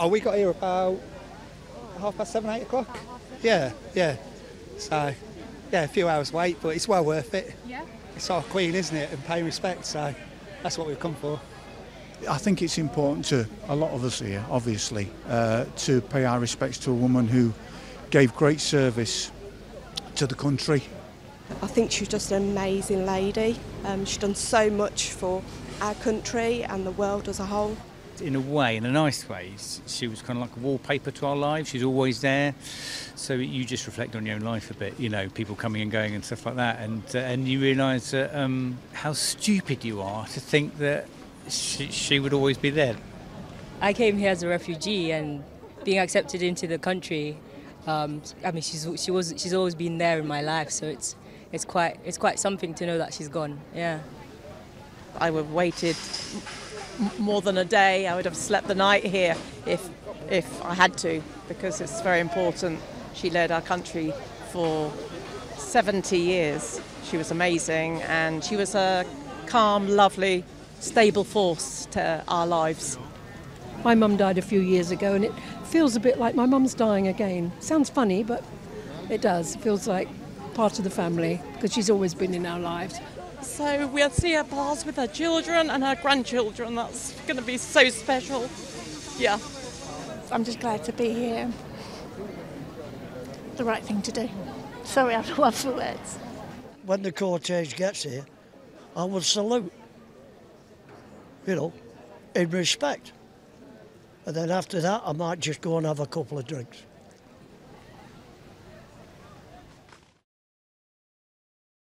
Oh, we got here about half past seven, eight o'clock. Yeah, yeah. So, yeah, a few hours wait, but it's well worth it. Yeah. It's our queen, isn't it? And paying respect, so that's what we've come for. I think it's important to a lot of us here, obviously, uh, to pay our respects to a woman who gave great service to the country. I think she's just an amazing lady. Um, she's done so much for our country and the world as a whole. In a way, in a nice way, she was kind of like a wallpaper to our lives. She's always there, so you just reflect on your own life a bit. You know, people coming and going and stuff like that, and uh, and you realise uh, um, how stupid you are to think that she, she would always be there. I came here as a refugee and being accepted into the country. Um, I mean, she's she was she's always been there in my life, so it's it's quite it's quite something to know that she's gone. Yeah. I would have waited m- more than a day. I would have slept the night here if if I had to, because it's very important. She led our country for 70 years. She was amazing, and she was a calm, lovely, stable force to our lives. My mum died a few years ago, and it feels a bit like my mum's dying again. Sounds funny, but it does. It feels like part of the family because she's always been in our lives. So we'll see her pass with her children and her grandchildren. That's going to be so special. Yeah. I'm just glad to be here. The right thing to do. Sorry, I'm not one for words. when the cortege gets here, I will salute. You know, in respect. And then after that, I might just go and have a couple of drinks.